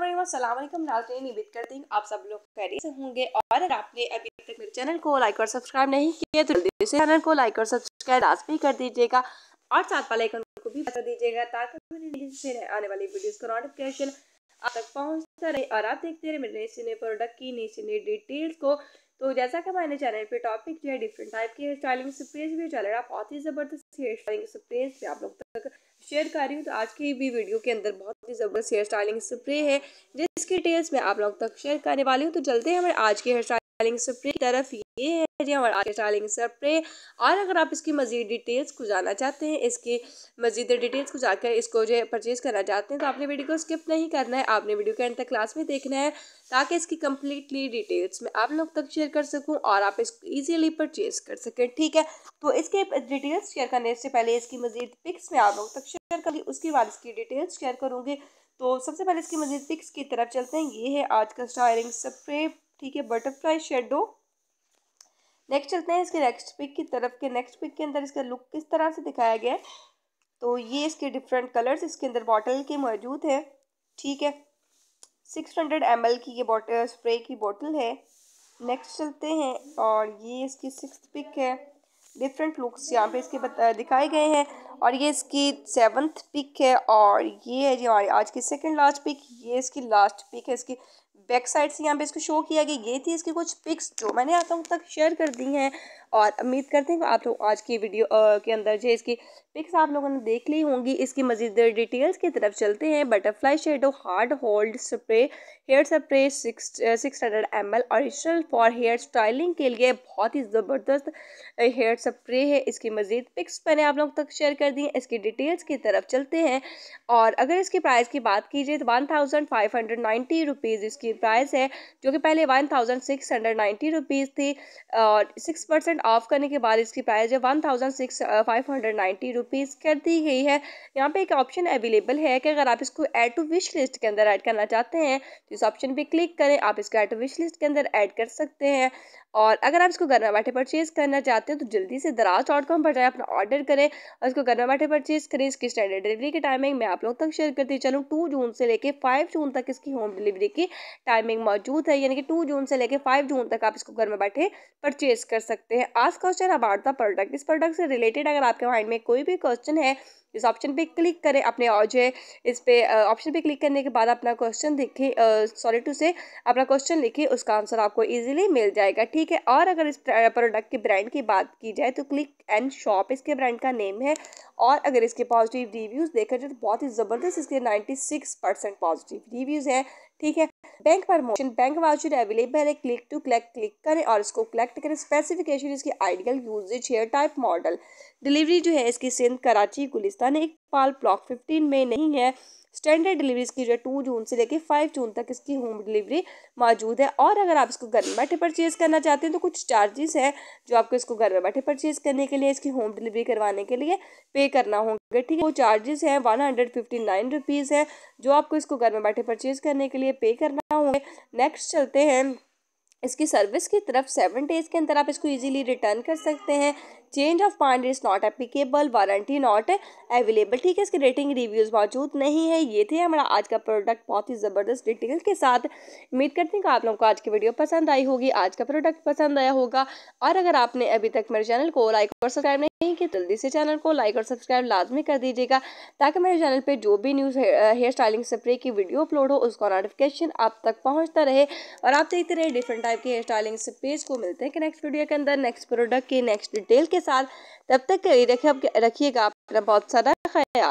नाजरीन उम्मीद करती हूँ, आप सब लोग से होंगे। और आपने अभी तक मेरे चैनल को लाइक और सब्सक्राइब नहीं किया तो जल्दी से चैनल को लाइक और सब्सक्राइब कर दीजिएगा। और साथ वाले आइकन को भी बता दीजिएगा, ताकि आने वाली वीडियोस नोटिफिकेशन आप तक पहुँचता रहे। और आप देखते रहे मेरे नए प्रोडक्ट की नई डिटेल्स को। तो जैसा कि मैंने चैनल पे टॉपिक जो है डिफरेंट टाइप स्टाइलिंग भी चल रहा है, बहुत ही ज़बरदस्त आप लोग तक शेयर कर रही हूँ तो आज की भी वीडियो के अंदर बहुत ही ज़बरदस्त हेयर स्टाइलिंग स्प्रे है, जिसकी डिटेल्स मैं आप लोग तक शेयर करने वाली हूँ। तो चलते हैं हमारे आज के हेयर स्टाइलिंग स्प्रे की तरफ़ ये है जी, हमारा आज स्टाइलिंग स्प्रे और अगर आप इसकी मजीद डिटेल्स को जानना चाहते हैं, इसकी मजीद डिटेल्स को जाकर इसको जो है परचेज़ करना चाहते हैं तो आपने वीडियो को स्किप नहीं करना है, आपने वीडियो के एंड तक क्लास में देखना है, ताकि इसकी कम्प्लीटली डिटेल्स मैं आप लोग तक शेयर कर सकूँ और आप इसको ईजीली परचेज़ कर सकें, ठीक है? तो इसके डिटेल्स शेयर करने से पहले इसकी मजीद पिक्स मैं आप लोग तक शेयर करूँगी उसके बाद इसकी डिटेल्स शेयर करूँगी। तो सबसे पहले इसकी मजीद पिक्स की तरफ़ चलते हैं, ये है आज का स्टाइलिंग स्प्रे ठीक है बटरफ्लाई शेडो नेक्स्ट चलते हैं इसके नेक्स्ट पिक की तरफ़ के नेक्स्ट पिक के अंदर इसका लुक किस तरह से दिखाया गया है। तो ये इसके डिफरेंट कलर्स इसके अंदर बॉटल के मौजूद है। ठीक है सिक्स हंड्रेड एम की ये बॉटल स्प्रे की बॉटल है। नेक्स्ट चलते हैं और ये इसकी सिक्स पिक है। डिफरेंट लुक्स यहाँ पे इसके बता, दिखाए गए हैं और ये इसकी सेवन्थ पिक है और ये है जी हमारी आज की सेकंड लास्ट पिक ये इसकी लास्ट पिक है, इसकी बैक साइड से यहाँ पे इसको शो किया गया। ये थी इसकी कुछ पिक्स जो मैंने आप तक शेयर कर दी हैं। और उम्मीद करते हैं कि आप लोग आज की वीडियो के अंदर जो इसकी पिक्स आप लोगों ने देख ली होंगी। इसकी मजीद डिटेल्स की तरफ़ चलते हैं। Butterfly shadow hard hold spray hair spray six six hundred M L original for hair styling के लिए बहुत ही ज़बरदस्त हेयर स्प्रे है। इसकी मजीद पिक्स मैंने आप लोग तक शेयर कर दी हैं। इसकी डिटेल्स की तरफ़ चलते हैं। और अगर इसकी प्राइस की बात कीजिए तो one thousand five hundred ninety rupees इसकी प्राइस है, जो कि पहले one thousand six hundred ninety rupees थी। और सिक्स परसेंट ऑफ़ करने के बाद इसकी प्राइस है one thousand six five hundred ninety rupees कर दी गई है। यहाँ पे एक ऑप्शन अवेलेबल है कि अगर आप इसको ऐड टू विश लिस्ट के अंदर ऐड करना चाहते हैं तो इस ऑप्शन पे क्लिक करें, आप इसको ऐड टू विश लिस्ट के अंदर ऐड कर सकते हैं। और अगर आप इसको घर में बैठे परचेज़ करना चाहते हैं तो जल्दी से दराज डॉट कॉम पर जाए, अपना ऑर्डर करें और इसको घर में बैठे परचेज़ करें। इसकी स्टैंडर्ड डिलीवरी की टाइमिंग मैं आप लोग तक शेयर करती चलूँ। टू जून से लेके फाइव जून तक इसकी होम डिलीवरी की टाइमिंग मौजूद है। यानी कि टू जून से लेकर फाइव जून तक आप इसको घर में बैठे परचेज़ कर सकते हैं। आज क्वेश्चन अबाउट द प्रोडक्ट इस प्रोडक्ट से रिलेटेड अगर आपके माइंड में कोई भी क्वेश्चन है, इस ऑप्शन पे क्लिक करें अपने और जो है इस पे ऑप्शन पे क्लिक करने के बाद अपना क्वेश्चन देखें सॉरी टू से अपना क्वेश्चन लिखिए उसका आंसर आपको इजीली मिल जाएगा, ठीक है? और अगर इस प्रोडक्ट के ब्रांड की बात की जाए तो क्लिक एंड शॉप इसके ब्रांड का नेम है। और अगर इसके पॉजिटिव रिव्यूज़ देखा जाए तो बहुत ही ज़बरदस्त इसके नाइन्टी पॉजिटिव रिव्यूज़ हैं। ठीक है? Bank promotion bank voucher available है क्लिक टू कलेक्ट क्लिक करें और इसको कलेक्ट करें। स्पेसिफिकेशन इसकी ideal usage hair type model delivery जो है, इसकी सिंध कराची, गुलिस्तान एक पाल ब्लॉक फिफ्टीन में नहीं है। स्टैंडर्ड डिलीवरी की जो है टू जून से लेकर फाइव जून तक इसकी होम डिलीवरी मौजूद है। और अगर आप इसको घर में बैठे परचेज़ करना चाहते हैं तो कुछ चार्जेस हैं जो आपको इसको घर में बैठे परचेज़ करने के लिए, इसकी होम डिलीवरी करवाने के लिए पे करना होगा। ठीक है, वो चार्जेस हैं one hundred fifty nine rupees है, जो आपको इसको घर में बैठे परचेज़ करने के लिए पे करना होंगे। नेक्स्ट चलते हैं। इसकी सर्विस की तरफ़ सेवन डेज़ के अंदर आप इसको इजीली रिटर्न कर सकते हैं। Change of point is not applicable warranty not available ठीक है, इसके रेटिंग रिव्यूज़ मौजूद नहीं है। ये थे हमारा आज का प्रोडक्ट बहुत ही ज़बरदस्त डिटेल के साथ। उम्मीद करते हैं कि आप लोगों को आज की वीडियो पसंद आई होगी, आज का प्रोडक्ट पसंद आया होगा। और अगर आपने अभी तक मेरे चैनल को लाइक और सब्सक्राइब नहीं किया, जल्दी से चैनल को लाइक और सब्सक्राइब लाजमी कर दीजिएगा, ताकि मेरे चैनल पर जो भी न्यूज़ हेयर स्टाइलिंग स्प्रे की वीडियो अपलोड हो, उसका नोटिफिकेशन आप तक पहुँचता रहे। और आप देखते रहे डिफरेंट टाइप के हेयर स्टाइलिंग पेज को मिलते हैं कि नेक्स्ट वीडियो के अंदर नेक्स्ट प्रोडक्ट की नेक्स्ट डिटेल के साथ। तब तक रखिएगा अपना बहुत सारा ख्याल।